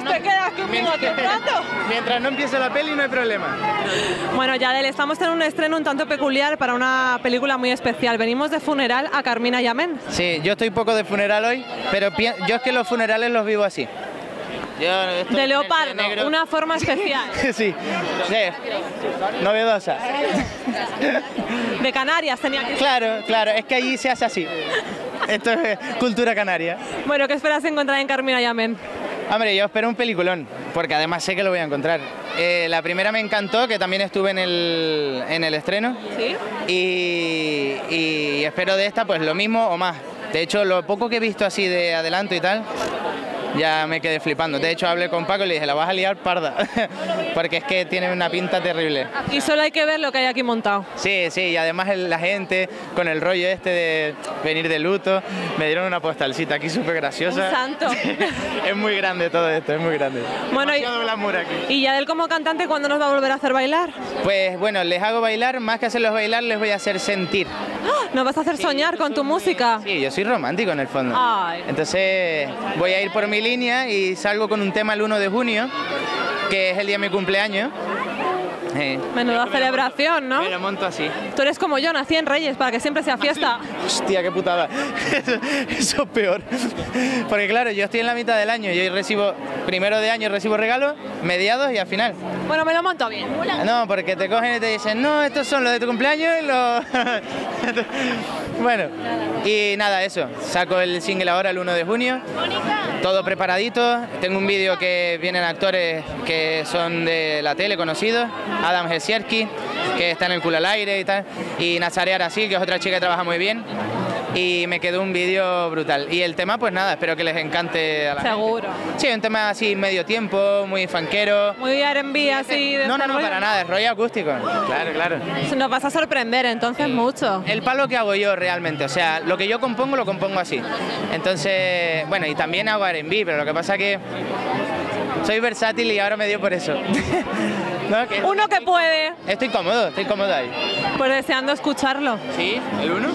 rato. Mientras no empiece la peli no hay problema. Bueno, Yadel, estamos en un estreno un tanto peculiar para una película muy especial. Venimos de funeral a Carmina Yamen. Sí, yo estoy poco de funeral hoy, pero yo es que los funerales los vivo así. De leopardo, una forma especial. sí, sí, novedosa. De Canarias tenía que ser. Claro, claro, es que allí se hace así. Esto es cultura canaria. Bueno, ¿qué esperas encontrar en Carmina Yamen? Hombre, yo espero un peliculón, porque además sé que lo voy a encontrar. Eh, la primera me encantó, que también estuve en el, en el estreno. ¿Sí? Y, y espero de esta pues lo mismo o más. De hecho, lo poco que he visto así de adelanto y tal, ya me quedé flipando. De hecho, hablé con Paco y le dije, la vas a liar parda, porque es que tiene una pinta terrible. Y solo hay que ver lo que hay aquí montado. Sí, sí, y además el- la gente con el rollo este de venir de luto, me dieron una postalcita aquí súper graciosa. Un santo. es muy grande todo esto, es muy grande. Bueno, y- aquí. Y Yadel como cantante, ¿cuándo nos va a volver a hacer bailar? Pues bueno, les hago bailar, más que hacerlos bailar, les voy a hacer sentir. ¡Ah! ¿Nos vas a hacer soñar con tu música? Sí, yo soy romántico en el fondo. Ay. Entonces voy a ir por mi línea y salgo con un tema el 1 de junio, que es el día de mi cumpleaños. Menuda celebración, ¿no? Me lo monto así. Tú eres como yo, nací en Reyes, para que siempre sea fiesta. Hostia, qué putada. Eso, eso es peor. Porque claro, yo estoy en la mitad del año, yo recibo, primero de año recibo regalos, mediados y al final. Bueno, me lo monto bien. No, porque te cogen y te dicen, no, estos son los de tu cumpleaños y los... bueno, y nada, eso. Saco el single ahora el 1 de junio. Todo preparadito. Tengo un vídeo que vienen actores que son de la tele conocidos. Adam Hesierski, que está en el culo al aire y tal. Y Nazarea Arasil, que es otra chica que trabaja muy bien. Y me quedó un vídeo brutal. Y el tema, pues nada, espero que les encante a la gente. Seguro. Sí, un tema así medio tiempo, muy fanquero. Muy R&B así de No, no, no, para nada, es rollo acústico. Claro, claro. Nos vas a sorprender entonces mucho. El palo que hago yo realmente, o sea, lo que yo compongo lo compongo así. Entonces, bueno, y también hago R&B, pero lo que pasa que soy versátil y ahora me dio por eso. Uno que puede, Estoy cómodo, estoy cómodo ahí. pues deseando escucharlo. ¿Sí? ¿El uno?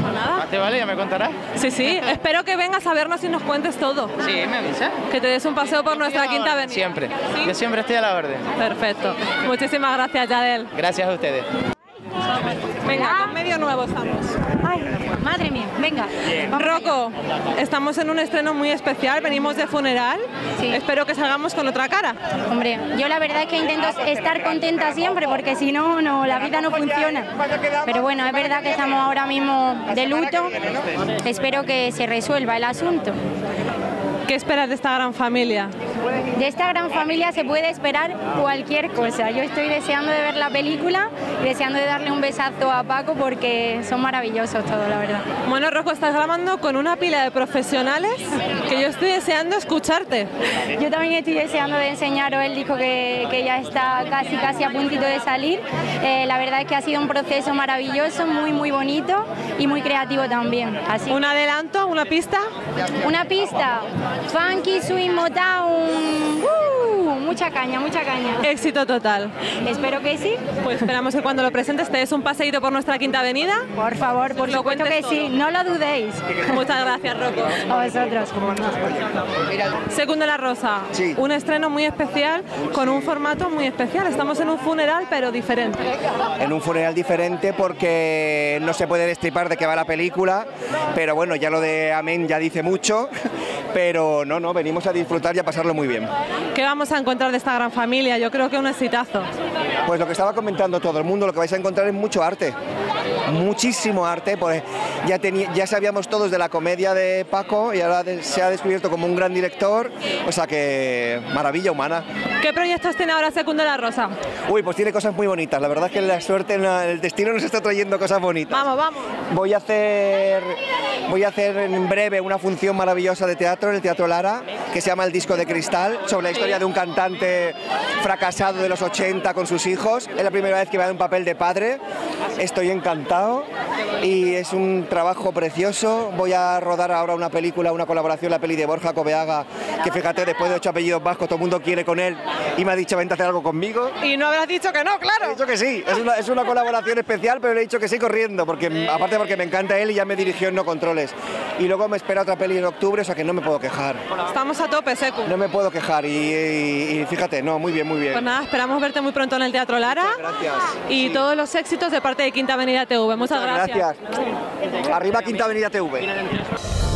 Pues nada. Más te vale, ya me contarás. Sí, sí, espero que vengas a vernos y nos cuentes todo. Sí, me avisa. Que te des un paseo por nuestra quinta avenida. Siempre. ¿Sí? Yo siempre estoy a la orden. Perfecto. Muchísimas gracias, Yadel. Gracias a ustedes. Venga, con medio nuevo estamos. Ay, madre mía, venga. Vamos Rocco, estamos en un estreno muy especial, venimos de funeral. Sí. Espero que salgamos con otra cara. Hombre, yo la verdad es que intento estar contenta siempre porque si no, no, la vida no funciona. Pero bueno, es verdad que estamos ahora mismo de luto. Espero que se resuelva el asunto. ¿Qué esperas de esta gran familia? De esta gran familia se puede esperar cualquier cosa. Yo estoy deseando de ver la película y deseando de darle un besazo a Paco porque son maravillosos todos, la verdad. Bueno, Rocco, estás grabando con una pila de profesionales que yo estoy deseando escucharte. Yo también estoy deseando de enseñaros el disco que, que ya está casi casi a puntito de salir. Eh, la verdad es que ha sido un proceso maravilloso, muy muy bonito y muy creativo también. Así Un adelanto, una pista. una pista, funky, swing, motown, ¡uh! mucha caña, mucha caña. Éxito total. Espero que sí. Pues esperamos que cuando lo presentes te des un paseíto por nuestra quinta avenida. Por favor, por Lo supuesto que sí, no lo dudéis. Muchas gracias, Rocco. A vosotros. Segundo La Rosa, Sí. un estreno muy especial con un formato muy especial. Estamos en un funeral, pero diferente. en un funeral diferente porque no se puede destripar de qué va la película, pero bueno, ya lo de Amén ya dice mucho, pero no, no, venimos a disfrutar y a pasarlo muy bien. ¿Qué vamos a encontrar de esta gran familia? Yo creo que un exitazo. Pues lo que estaba comentando todo el mundo, lo que vais a encontrar es mucho arte, muchísimo arte, pues ya, ya sabíamos todos de la comedia de Paco y ahora se ha descubierto como un gran director, o sea que maravilla humana. ¿Qué proyectos tiene ahora Segundo La Rosa? Uy, pues tiene cosas muy bonitas, la verdad es que la suerte, el destino nos está trayendo cosas bonitas. Vamos, vamos. Voy a hacer voy a hacer en breve una función maravillosa de teatro en el Teatro Lara que se llama El disco de cristal sobre la historia de un cantante fracasado de los 80 con sus hijos. Es la primera vez que va a un papel de padre. Estoy encantado. Encantado y es un trabajo precioso. Voy a rodar ahora una película, una colaboración, la peli de Borja Cobeaga, que fíjate, después de ocho apellidos vascos, todo el mundo quiere con él y me ha dicho, vente a hacer algo conmigo. Y no habrás dicho que no, He claro. dicho que sí, es una, es una colaboración especial, pero le he dicho que sí corriendo, porque aparte porque me encanta él y ya me dirigió en No Controles. Y luego me espera otra peli en octubre, o sea que no me puedo quejar. Estamos a tope, Secu. No me puedo quejar y, y- y fíjate, no, muy bien, muy bien. Pues nada, esperamos verte muy pronto en el Teatro Lara. Gracias. Y Sí. todos los éxitos de parte de Quinta Avenida TV. Muchas, Gracias. Arriba Quinta Avenida TV.